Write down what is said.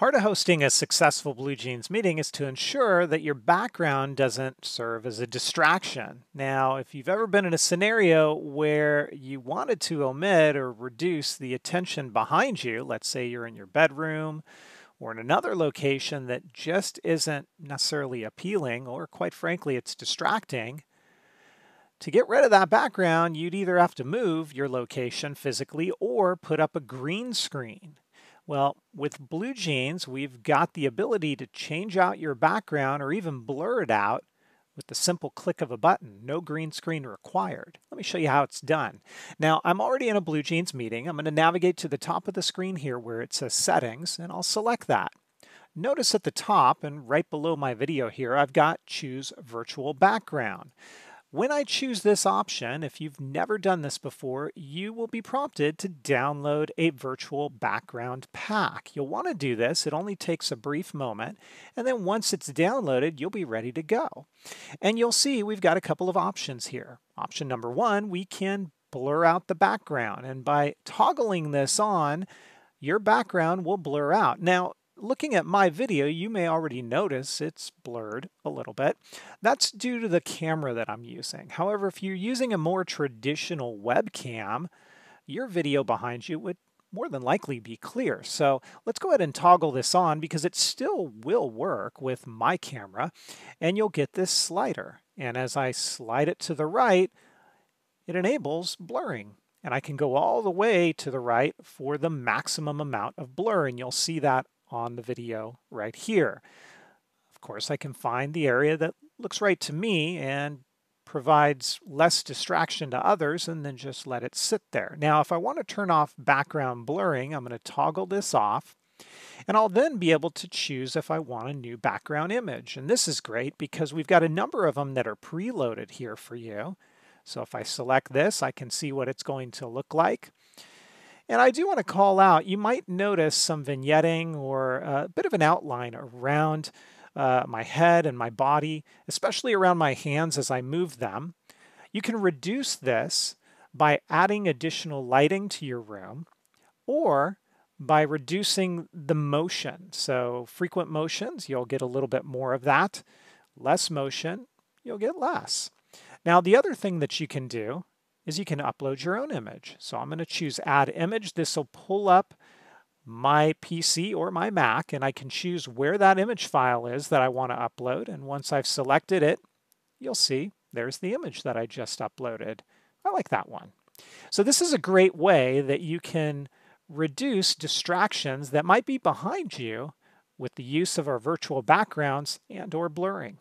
Part of hosting a successful BlueJeans meeting is to ensure that your background doesn't serve as a distraction. Now, if you've ever been in a scenario where you wanted to omit or reduce the attention behind you, let's say you're in your bedroom or in another location that just isn't necessarily appealing, or quite frankly, it's distracting, to get rid of that background, you'd either have to move your location physically or put up a green screen. Well, with BlueJeans, we've got the ability to change out your background or even blur it out with the simple click of a button. No green screen required. Let me show you how it's done. Now, I'm already in a BlueJeans meeting. I'm going to navigate to the top of the screen here where it says Settings, and I'll select that. Notice at the top and right below my video here, I've got Choose Virtual Background. When I choose this option, if you've never done this before, you will be prompted to download a virtual background pack. You'll want to do this. It only takes a brief moment. And then once it's downloaded, you'll be ready to go. And you'll see we've got a couple of options here. Option number one, we can blur out the background. And by toggling this on, your background will blur out. Now, looking at my video, you may already notice it's blurred a little bit. That's due to the camera that I'm using. However, if you're using a more traditional webcam, your video behind you would more than likely be clear. So let's go ahead and toggle this on because it still will work with my camera and you'll get this slider. And as I slide it to the right, it enables blurring. And I can go all the way to the right for the maximum amount of blur. And you'll see that on the video right here. Of course, I can find the area that looks right to me and provides less distraction to others and then just let it sit there. Now, if I want to turn off background blurring, I'm going to toggle this off and I'll then be able to choose if I want a new background image. And this is great because we've got a number of them that are preloaded here for you. So if I select this, I can see what it's going to look like. And I do want to call out, you might notice some vignetting or a bit of an outline around uh, my head and my body, especially around my hands as I move them. You can reduce this by adding additional lighting to your room or by reducing the motion. So frequent motions, you'll get a little bit more of that. Less motion, you'll get less. Now, the other thing that you can do is you can upload your own image. So I'm going to choose add image. This will pull up my PC or my Mac and I can choose where that image file is that I want to upload. And once I've selected it, you'll see there's the image that I just uploaded. I like that one. So this is a great way that you can reduce distractions that might be behind you with the use of our virtual backgrounds and or blurring.